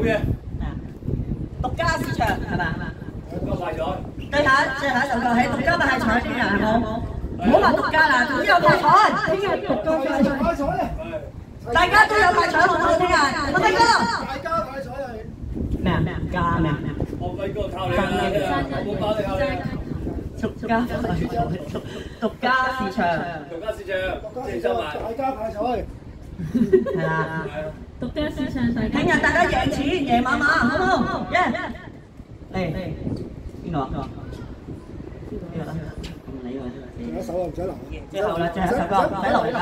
冇嘢。独家市场系嘛？个派彩。对下最后一首歌系独家派彩听日系冇？唔好话独家啦，总之有派彩。听日独家派彩。派彩啊！大家都有派彩好唔好听日？我哋哥。大家派彩啊！咩啊咩啊？加咩啊？我辉哥靠你啦，我冇包你靠你啦。独家独家市场。独家市场，四收埋。大家派彩。系啦。 独家市场大家。听日大家赢钱赢马马，好唔好？耶！嚟边个啊？边个啦？唔理佢。仲有一首啊，唔使留。最后啦，最后一首歌，唔使留嚟啦。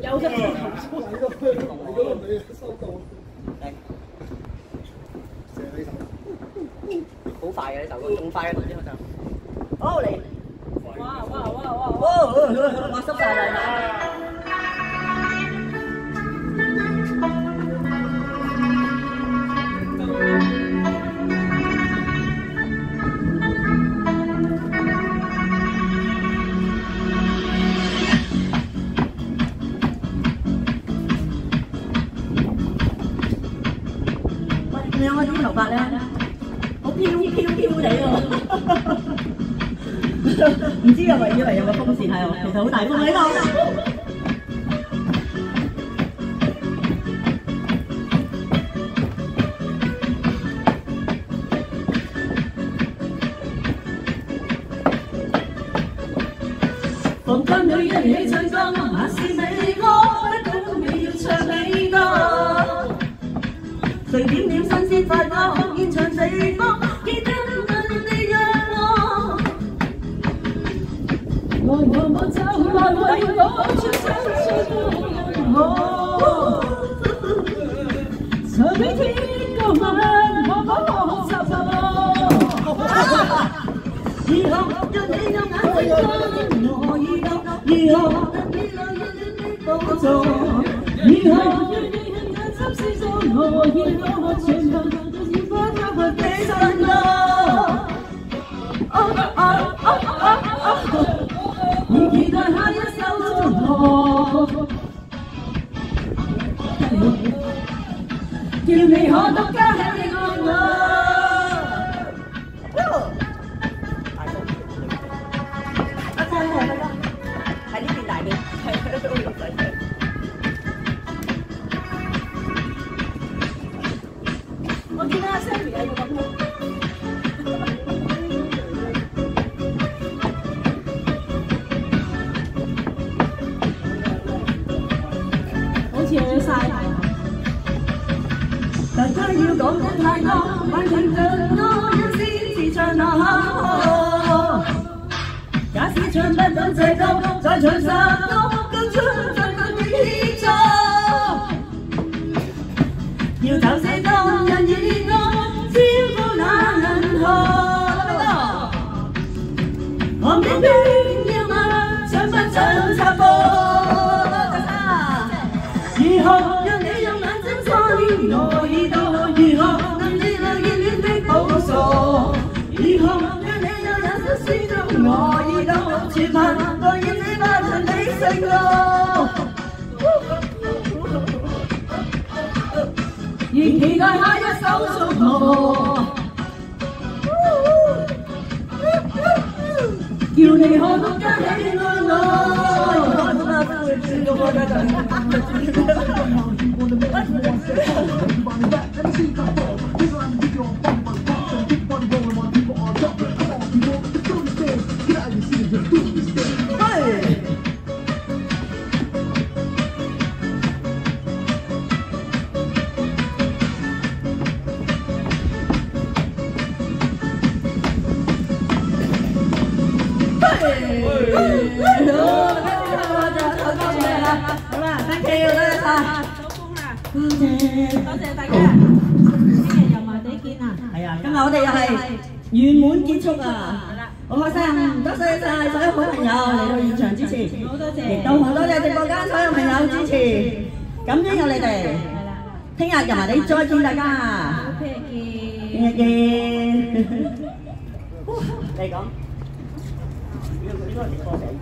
有嘅。收到。射呢首。好快嘅呢首歌，仲快嘅头先嗰阵。好嚟。哇哇哇哇！哇！我湿晒啦。 喂，你有冇啲頭髮咧？好飄飄飄地喎，唔知係咪以為有個風扇喺度，其實好大風喺度。房間裏一起唱歌，那是美歌，不管你要唱美歌。誰點以后让你有眼睛跟我耳朵，以后让你两眼的帮助。以后让你人眼心思中我已有我全部 叫你可獨家喜愛我。啊，真係輝哥，喺呢邊大啲，係都會錄仔嘅。我見阿 Sammy 喺度咁。要讲得太多，反正更多人先至唱下。假使唱不到这歌，再唱十歌，更出尽佢嘅协助。要走些多人热爱，超过那银河。我偏偏 朵？全憑我演這巴掌的勝歌。而期待下一首祝賀。叫你可獨家喜愛好啦，thank you，多謝晒。多謝多謝大家，聽日油麻地見啊！係啊，今日我哋又係圓滿結束啊！好開心，多謝晒所有好朋友嚟到現場支持，好多謝亦都好多謝直播間所有朋友支持，感恩有你哋。係啦，聽日油麻地再見大家，聽日見。聽日見。你講。呢個呢個係你。